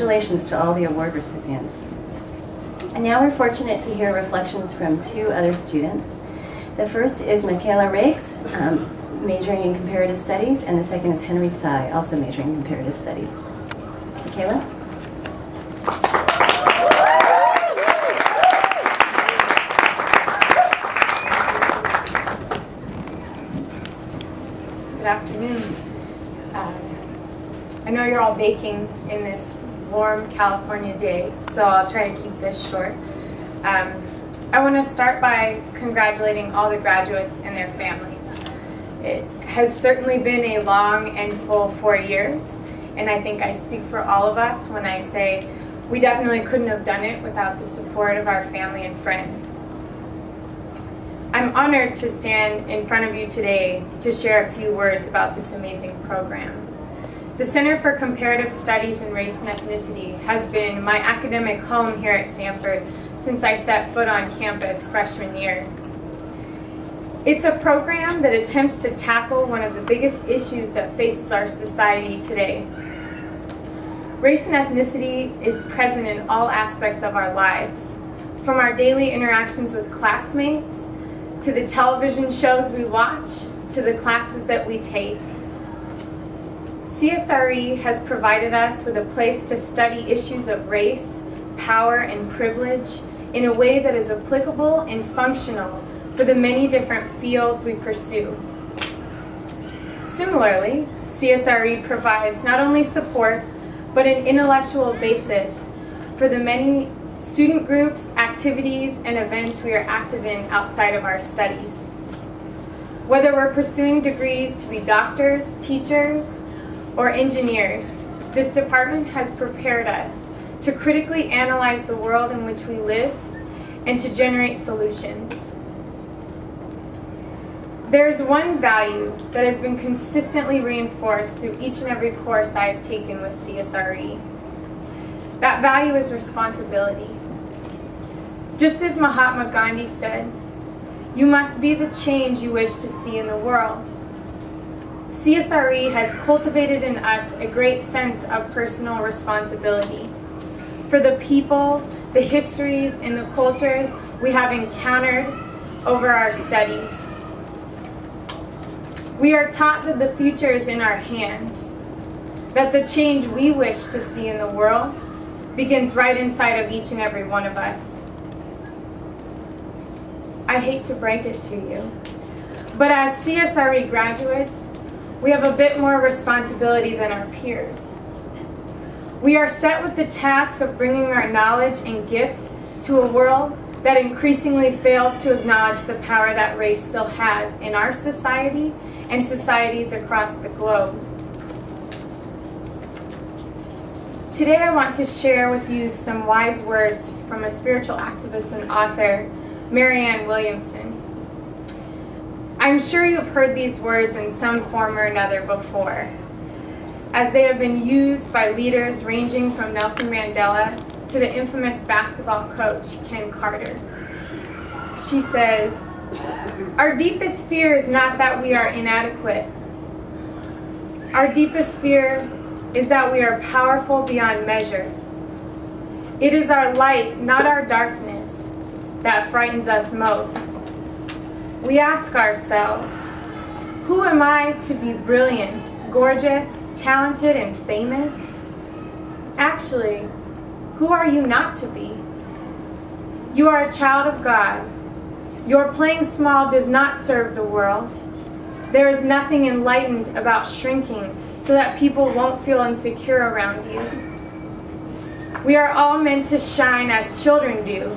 Congratulations to all the award recipients. And now we're fortunate to hear reflections from two other students. The first is Michaela Raikes, um, majoring in comparative studies, and the second is Henry Tsai, also majoring in comparative studies. Michaela? Good afternoon. Um, I know you're all baking in this warm California day, so I'll try to keep this short. Um, I want to start by congratulating all the graduates and their families. It has certainly been a long and full four years, and I think I speak for all of us when I say we definitely couldn't have done it without the support of our family and friends. I'm honored to stand in front of you today to share a few words about this amazing program. The Center for Comparative Studies in Race and Ethnicity has been my academic home here at Stanford since I set foot on campus freshman year. It's a program that attempts to tackle one of the biggest issues that faces our society today. Race and ethnicity is present in all aspects of our lives, from our daily interactions with classmates, to the television shows we watch, to the classes that we take. CSRE has provided us with a place to study issues of race, power, and privilege in a way that is applicable and functional for the many different fields we pursue. Similarly, CSRE provides not only support, but an intellectual basis for the many student groups, activities, and events we are active in outside of our studies. Whether we're pursuing degrees to be doctors, teachers, or engineers, this department has prepared us to critically analyze the world in which we live and to generate solutions. There is one value that has been consistently reinforced through each and every course I have taken with CSRE. That value is responsibility. Just as Mahatma Gandhi said, you must be the change you wish to see in the world. CSRE has cultivated in us a great sense of personal responsibility for the people, the histories, and the cultures we have encountered over our studies. We are taught that the future is in our hands, that the change we wish to see in the world begins right inside of each and every one of us. I hate to break it to you, but as CSRE graduates, we have a bit more responsibility than our peers. We are set with the task of bringing our knowledge and gifts to a world that increasingly fails to acknowledge the power that race still has in our society and societies across the globe. Today I want to share with you some wise words from a spiritual activist and author, Marianne Williamson. I'm sure you've heard these words in some form or another before, as they have been used by leaders ranging from Nelson Mandela to the infamous basketball coach, Ken Carter. She says, Our deepest fear is not that we are inadequate. Our deepest fear is that we are powerful beyond measure. It is our light, not our darkness, that frightens us most we ask ourselves, who am I to be brilliant, gorgeous, talented, and famous? Actually, who are you not to be? You are a child of God. Your playing small does not serve the world. There is nothing enlightened about shrinking so that people won't feel insecure around you. We are all meant to shine as children do,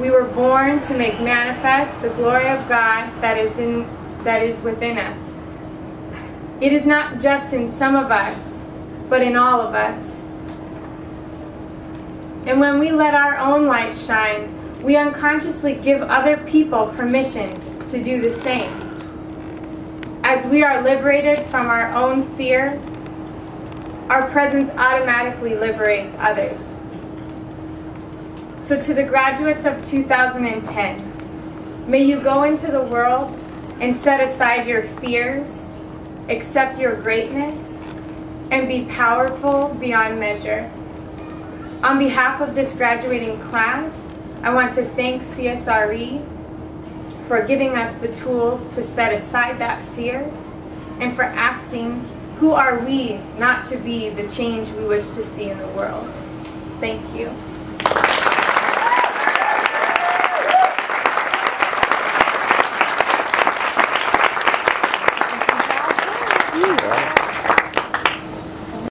we were born to make manifest the glory of God that is in that is within us. It is not just in some of us, but in all of us. And when we let our own light shine, we unconsciously give other people permission to do the same. As we are liberated from our own fear, our presence automatically liberates others. So, to the graduates of 2010, may you go into the world and set aside your fears, accept your greatness, and be powerful beyond measure. On behalf of this graduating class, I want to thank CSRE for giving us the tools to set aside that fear and for asking, who are we not to be the change we wish to see in the world? Thank you.